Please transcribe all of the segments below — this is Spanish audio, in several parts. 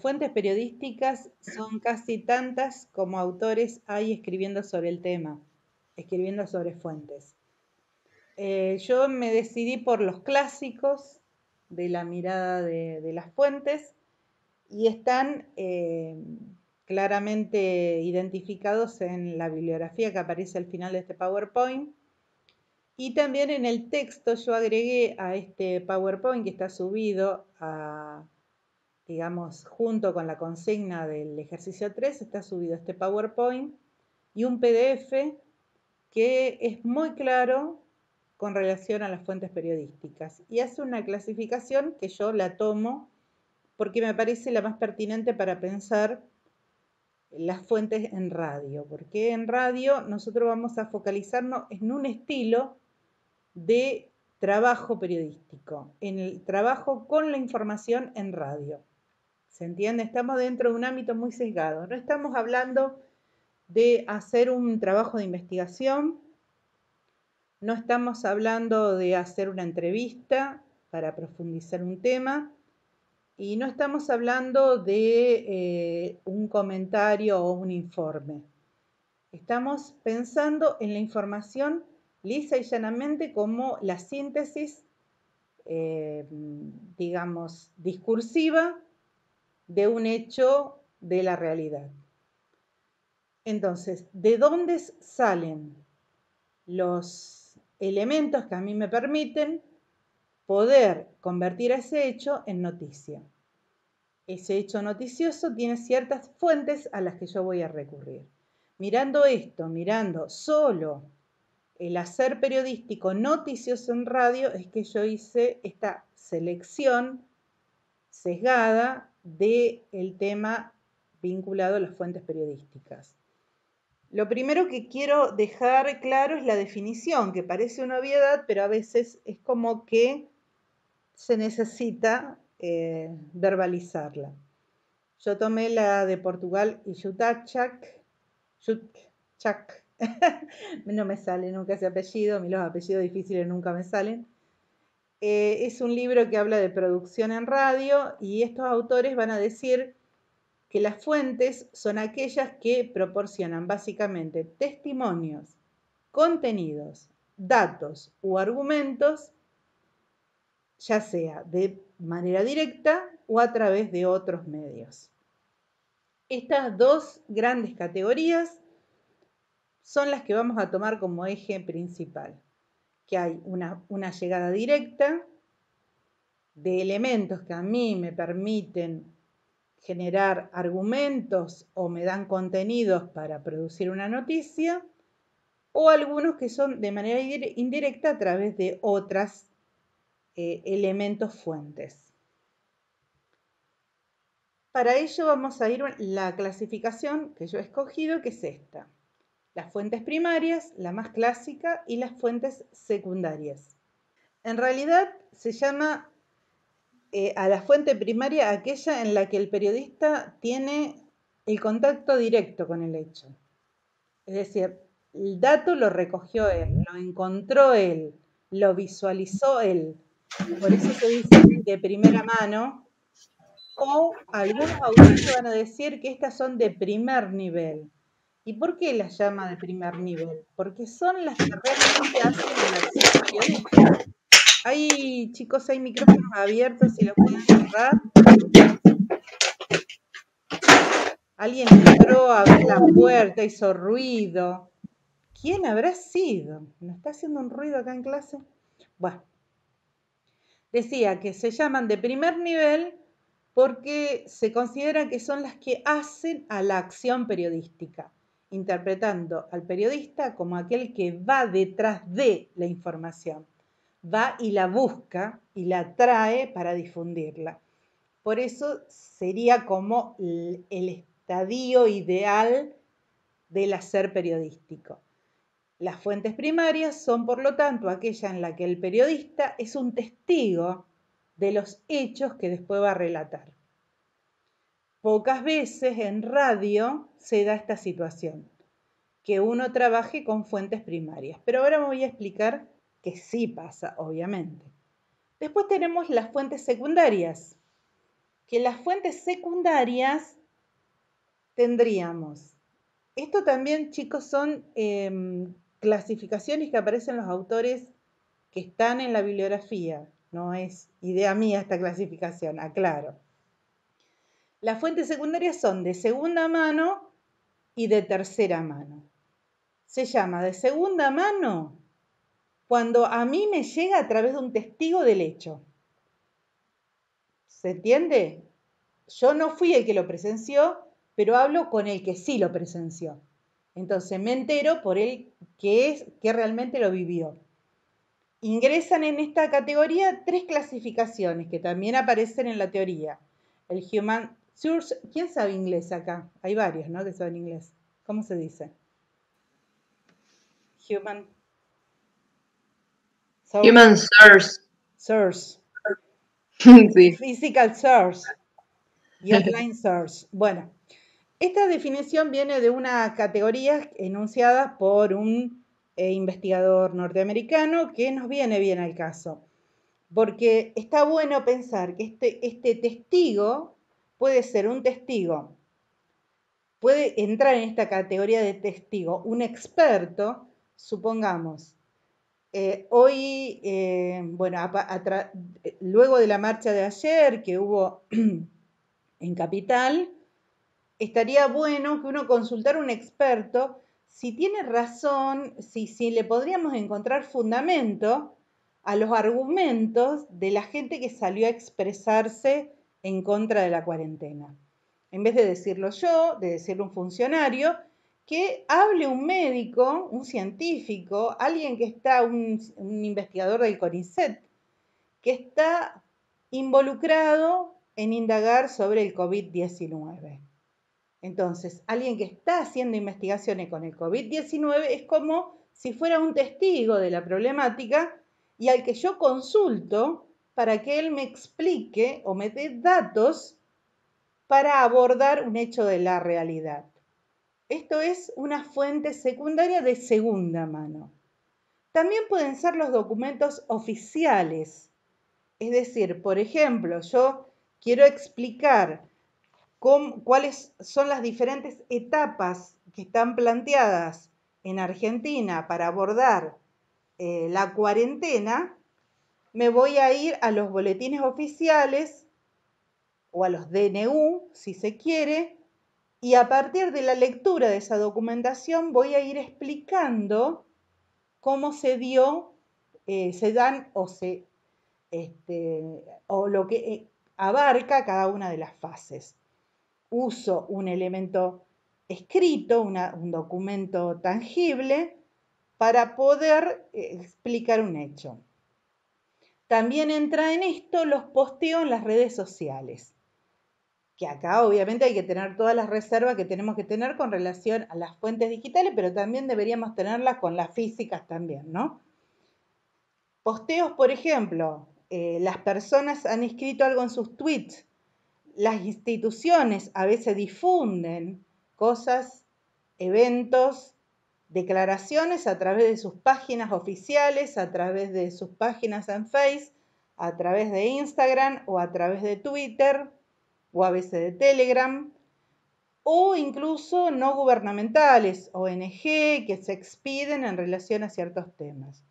fuentes periodísticas son casi tantas como autores hay escribiendo sobre el tema, escribiendo sobre fuentes. Eh, yo me decidí por los clásicos de la mirada de, las fuentes y están eh, claramente identificados en la bibliografía que aparece al final de este PowerPoint. Y también en el texto yo agregué a este PowerPoint que está subido a, digamos, junto con la consigna del ejercicio 3, está subido este PowerPoint y un PDF que es muy claro con relación a las fuentes periodísticas y hace una clasificación que yo la tomo porque me parece la más pertinente para pensar las fuentes en radio, porque en radio nosotros vamos a focalizarnos en un estilo de trabajo periodístico, en el trabajo con la información en radio. ¿Se entiende? Estamos dentro de un ámbito muy sesgado. No estamos hablando de hacer un trabajo de investigación, no estamos hablando de hacer una entrevista para profundizar un tema, y no estamos hablando de eh, un comentario o un informe. Estamos pensando en la información lisa y llanamente como la síntesis, eh, digamos, discursiva de un hecho de la realidad. Entonces, ¿de dónde salen los elementos que a mí me permiten poder convertir ese hecho en noticia. Ese hecho noticioso tiene ciertas fuentes a las que yo voy a recurrir. Mirando esto, mirando solo el hacer periodístico noticioso en radio, es que yo hice esta selección sesgada del el tema vinculado a las fuentes periodísticas. Lo primero que quiero dejar claro es la definición, que parece una obviedad, pero a veces es como que se necesita eh, verbalizarla. Yo tomé la de Portugal y Yutachak, no me sale nunca ese apellido, a los apellidos difíciles nunca me salen. Eh, es un libro que habla de producción en radio y estos autores van a decir que las fuentes son aquellas que proporcionan básicamente testimonios, contenidos, datos o argumentos ya sea de manera directa o a través de otros medios. Estas dos grandes categorías son las que vamos a tomar como eje principal, que hay una, una llegada directa de elementos que a mí me permiten generar argumentos o me dan contenidos para producir una noticia, o algunos que son de manera indirecta a través de otras eh, elementos fuentes. Para ello vamos a ir a la clasificación que yo he escogido, que es esta. Las fuentes primarias, la más clásica, y las fuentes secundarias. En realidad se llama eh, a la fuente primaria aquella en la que el periodista tiene el contacto directo con el hecho. Es decir, el dato lo recogió él, lo encontró él, lo visualizó él, por eso se dice de primera mano, o algunos autores van a decir que estas son de primer nivel. ¿Y por qué las llama de primer nivel? Porque son las que realmente hacen el acción Hay, chicos, hay micrófonos abiertos, si los pueden cerrar. Alguien entró a abrir la puerta, hizo ruido. ¿Quién habrá sido? ¿No está haciendo un ruido acá en clase? Bueno, decía que se llaman de primer nivel porque se considera que son las que hacen a la acción periodística, interpretando al periodista como aquel que va detrás de la información, va y la busca y la trae para difundirla. Por eso sería como el estadio ideal del hacer periodístico. Las fuentes primarias son, por lo tanto, aquella en la que el periodista es un testigo de los hechos que después va a relatar. Pocas veces en radio se da esta situación, que uno trabaje con fuentes primarias, pero ahora me voy a explicar que sí pasa, obviamente. Después tenemos las fuentes secundarias. que las fuentes secundarias tendríamos. Esto también, chicos, son em, clasificaciones que aparecen los autores que están en la bibliografía. No es idea mía esta clasificación, aclaro. Las fuentes secundarias son de segunda mano y de tercera mano. Se llama de segunda mano cuando a mí me llega a través de un testigo del hecho. ¿Se entiende? Yo no fui el que lo presenció, pero hablo con el que sí lo presenció. Entonces me entero por el que es que realmente lo vivió. Ingresan en esta categoría tres clasificaciones que también aparecen en la teoría. El Human Source, ¿quién sabe inglés acá? Hay varios, ¿no? Que saben inglés. ¿Cómo se dice? Human. Human Source. Source. sí. Physical Source. Y Offline Source. Bueno, esta definición viene de una categoría enunciada por un e investigador norteamericano que nos viene bien al caso. Porque está bueno pensar que este, este testigo puede ser un testigo, puede entrar en esta categoría de testigo, un experto, supongamos, eh, hoy, eh, bueno, luego de la marcha de ayer que hubo en Capital, estaría bueno que uno consultara un experto si tiene razón, si, si le podríamos encontrar fundamento a los argumentos de la gente que salió a expresarse en contra de la cuarentena. En vez de decirlo yo, de decirlo un funcionario, que hable un médico, un científico, alguien que está, un, un investigador del CONICET, que está involucrado en indagar sobre el COVID-19. Entonces, alguien que está haciendo investigaciones con el COVID-19 es como si fuera un testigo de la problemática y al que yo consulto para que él me explique o me dé datos para abordar un hecho de la realidad. Esto es una fuente secundaria de segunda mano. También pueden ser los documentos oficiales. Es decir, por ejemplo, yo quiero explicar cuáles son las diferentes etapas que están planteadas en Argentina para abordar eh, la cuarentena, me voy a ir a los boletines oficiales o a los DNU, si se quiere, y a partir de la lectura de esa documentación voy a ir explicando cómo se dio, eh, se dan o, se, este, o lo que eh, abarca cada una de las fases uso un elemento escrito, un documento tangible, para poder eh, explicar un hecho. También entra en esto los posteos en las redes sociales, que acá obviamente hay que tener todas las reservas que tenemos que tener con relación a las fuentes digitales, pero también deberíamos tenerlas con las físicas también, ¿no? Posteos, por ejemplo, eh, las personas han escrito algo en sus tweets las instituciones a veces difunden cosas, eventos, declaraciones a través de sus páginas oficiales, a través de sus páginas en Facebook, a través de Instagram o a través de Twitter o a veces de Telegram, o incluso no gubernamentales, ONG, que se expiden en relación a ciertos temas.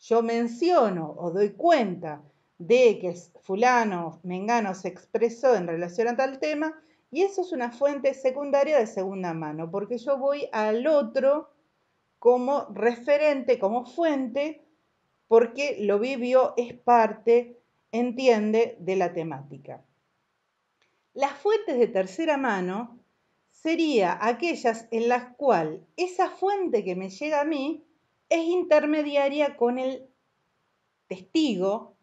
Yo menciono o doy cuenta de que fulano, mengano se expresó en relación a tal tema, y eso es una fuente secundaria de segunda mano, porque yo voy al otro como referente, como fuente, porque lo vivió, es parte, entiende de la temática. Las fuentes de tercera mano sería aquellas en las cuales esa fuente que me llega a mí es intermediaria con el testigo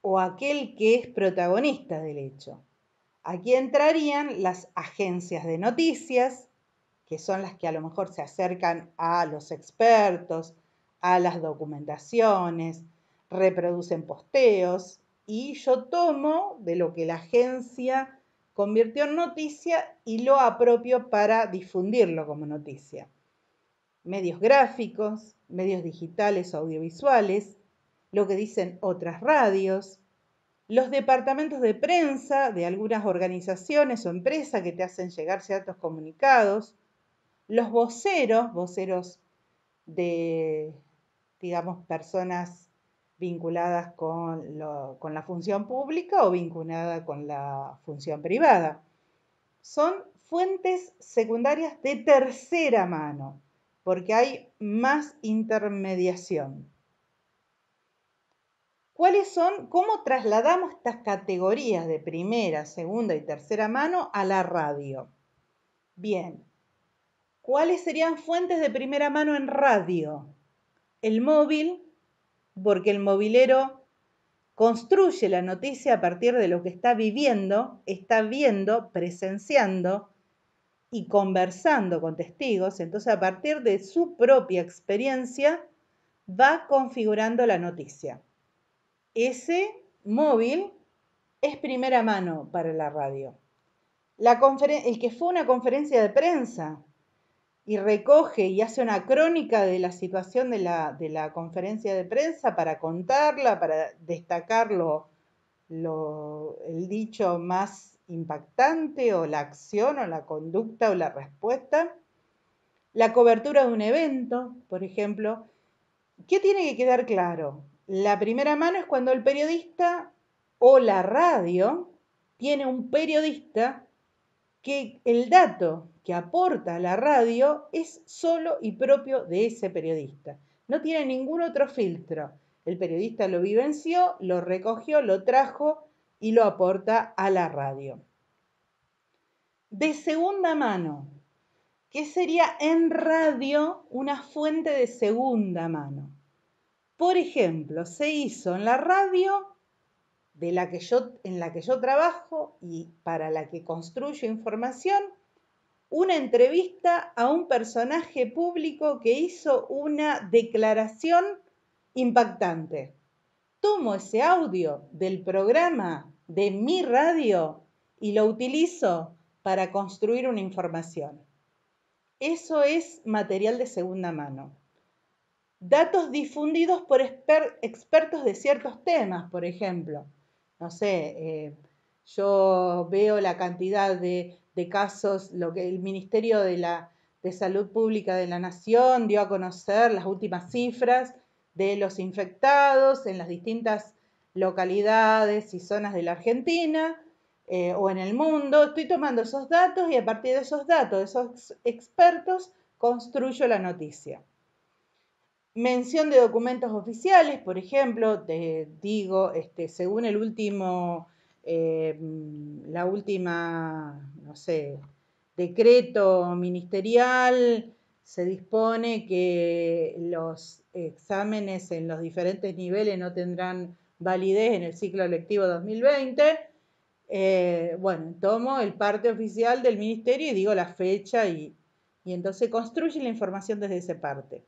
o aquel que es protagonista del hecho. Aquí entrarían las agencias de noticias, que son las que a lo mejor se acercan a los expertos, a las documentaciones, reproducen posteos y yo tomo de lo que la agencia convirtió en noticia y lo apropio para difundirlo como noticia. Medios gráficos, medios digitales audiovisuales, lo que dicen otras radios, los departamentos de prensa de algunas organizaciones o empresas que te hacen llegar ciertos comunicados, los voceros, voceros de, digamos, personas vinculadas con, con la función pública o vinculadas con la función privada. Son fuentes secundarias de tercera mano, porque hay más intermediación. ¿Cuáles son, cómo trasladamos estas categorías de primera, segunda y tercera mano a la radio? Bien, ¿cuáles serían fuentes de primera mano en radio? El móvil, porque el movilero construye la noticia a partir de lo que está viviendo, está viendo, presenciando y conversando con testigos, entonces a partir de su propia experiencia va configurando la noticia. Ese móvil es primera mano para la radio. el que fue una conferencia de prensa y recoge y hace una crónica de la situación de la, de la conferencia de prensa para contarla, para destacarlo el dicho más impactante o la acción o la conducta o la respuesta. La cobertura de un evento, por ejemplo. ¿Qué tiene que quedar claro? La primera mano es cuando el periodista o la radio tiene un periodista que el dato que aporta la radio es solo y propio de ese periodista. No tiene ningún otro filtro. El periodista lo vivenció, lo recogió, lo trajo y lo aporta a la radio. De segunda mano, ¿qué sería en radio una fuente de segunda mano? Por ejemplo, se hizo en la radio de la que yo, en la que yo trabajo y para la que construyo información, una entrevista a un personaje público que hizo una declaración impactante. Tomo ese audio del programa de mi radio y lo utilizo para construir una información. Eso es material de segunda mano. Datos difundidos por expertos de ciertos temas, por ejemplo. No sé, eh, yo veo la cantidad de casos, lo que el Ministerio de, la, de Salud Pública de la Nación dio a conocer las últimas cifras de los infectados en las distintas localidades y zonas de la Argentina eh, o en el mundo. Estoy tomando esos datos y a partir de esos datos, de esos expertos, construyo la noticia. Mención de documentos oficiales, por ejemplo, te digo, este, según el último eh, la última, no sé, decreto ministerial, se dispone que los exámenes en los diferentes niveles no tendrán validez en el ciclo lectivo 2020. Eh, bueno, tomo el parte oficial del ministerio y digo la fecha y, y entonces construye la información desde ese parte.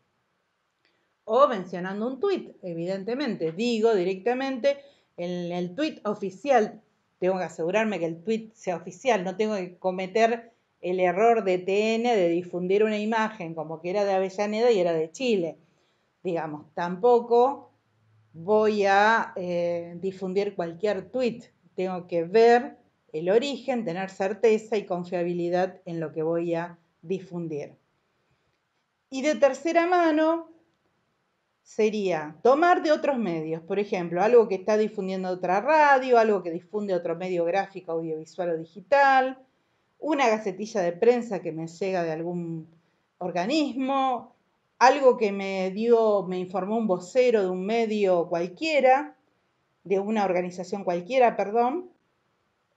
O mencionando un tuit, evidentemente, digo directamente en el tuit oficial tengo que asegurarme que el tweet sea oficial, no tengo que cometer el error de TN de difundir una imagen como que era de Avellaneda y era de Chile. Digamos, tampoco voy a eh, difundir cualquier tweet. Tengo que ver el origen, tener certeza y confiabilidad en lo que voy a difundir. Y de tercera mano, sería tomar de otros medios, por ejemplo, algo que está difundiendo otra radio, algo que difunde otro medio gráfico, audiovisual o digital, una gacetilla de prensa que me llega de algún organismo, algo que me dio, me informó un vocero de un medio cualquiera, de una organización cualquiera, perdón,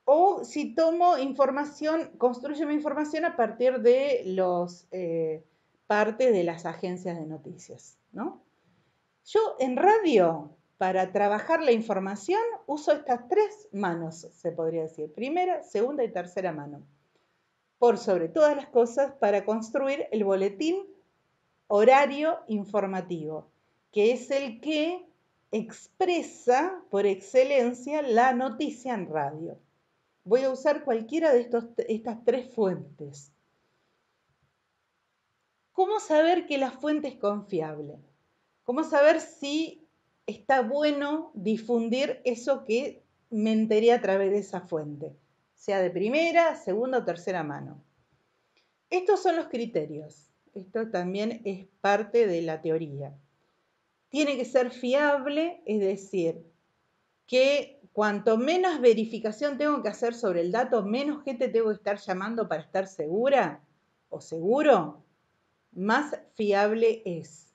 o si tomo información, construyo mi información a partir de los eh, partes de las agencias de noticias, ¿no? Yo en radio, para trabajar la información, uso estas tres manos, se podría decir, primera, segunda y tercera mano. Por sobre todas las cosas, para construir el boletín horario informativo, que es el que expresa por excelencia la noticia en radio. Voy a usar cualquiera de estas tres fuentes. ¿Cómo saber que la fuente es confiable? ¿Cómo saber si está bueno difundir eso que me enteré a través de esa fuente, sea de primera, segunda o tercera mano. Estos son los criterios. Esto también es parte de la teoría. Tiene que ser fiable, es decir, que cuanto menos verificación tengo que hacer sobre el dato, menos gente tengo que estar llamando para estar segura o seguro, más fiable es.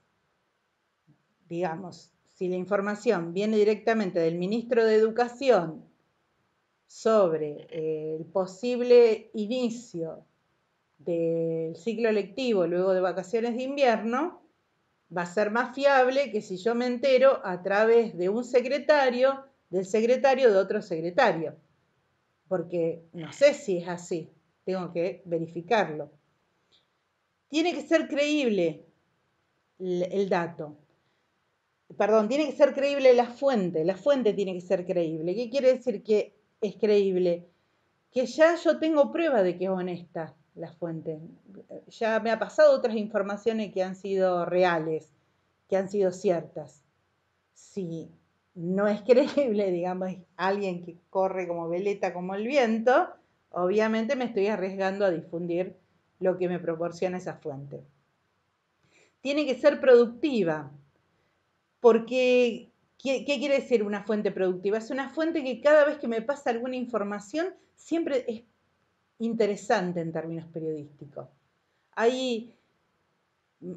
Digamos, si la información viene directamente del ministro de Educación sobre eh, el posible inicio del ciclo lectivo luego de vacaciones de invierno, va a ser más fiable que si yo me entero a través de un secretario, del secretario de otro secretario. Porque no sé si es así, tengo que verificarlo. Tiene que ser creíble el dato. Perdón, tiene que ser creíble la fuente. La fuente tiene que ser creíble. ¿Qué quiere decir que es creíble? Que ya yo tengo prueba de que es honesta la fuente. Ya me ha pasado otras informaciones que han sido reales, que han sido ciertas. Si no es creíble, digamos, alguien que corre como veleta como el viento, obviamente me estoy arriesgando a difundir lo que me proporciona esa fuente. Tiene que ser productiva, porque ¿qué, quiere decir una fuente productiva? Es una fuente que cada vez que me pasa alguna información siempre es interesante en términos periodísticos. Hay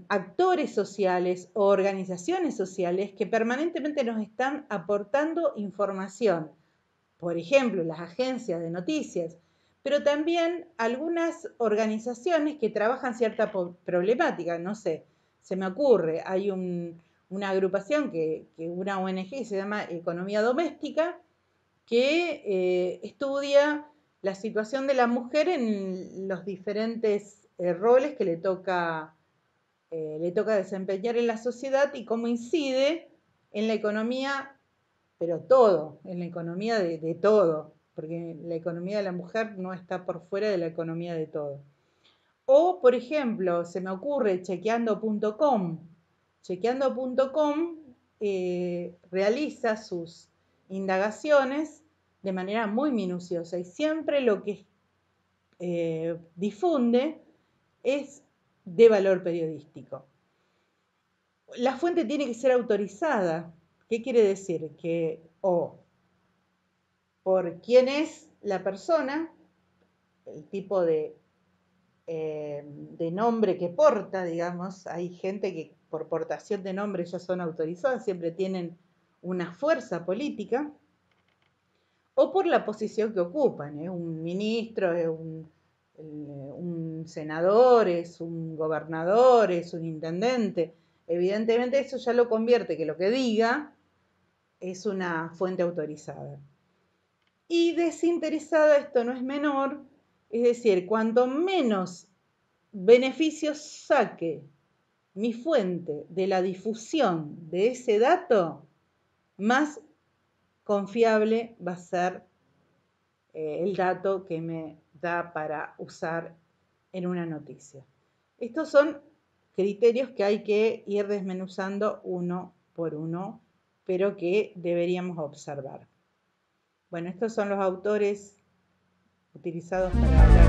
actores sociales o organizaciones sociales que permanentemente nos están aportando información. Por ejemplo, las agencias de noticias, pero también algunas organizaciones que trabajan cierta problemática, no sé, se me ocurre, hay una agrupación que, una ONG que se llama Economía Doméstica, que eh, estudia la situación de la mujer en los diferentes eh, roles que le toca, eh, le toca desempeñar en la sociedad y cómo incide en la economía, pero todo, en la economía de todo, porque la economía de la mujer no está por fuera de la economía de todo. O, por ejemplo, se me ocurre chequeando.com. Chequeando.com eh, realiza sus indagaciones de manera muy minuciosa y siempre lo que eh, difunde es de valor periodístico. La fuente tiene que ser autorizada. ¿Qué quiere decir? Que o por quién es la persona, el tipo de, eh, de nombre que porta, digamos. Hay gente que por portación de nombre ya son autorizadas, siempre tienen una fuerza política, o por la posición que ocupan. ¿eh? Un ministro, es un, un senador, es un gobernador, es un intendente. Evidentemente eso ya lo convierte que lo que diga es una fuente autorizada. Y desinteresada, esto no es menor, es decir, cuanto menos beneficios saque mi fuente de la difusión de ese dato, más confiable va a ser eh, el dato que me da para usar en una noticia. Estos son criterios que hay que ir desmenuzando uno por uno, pero que deberíamos observar. Bueno, estos son los autores utilizados para hablar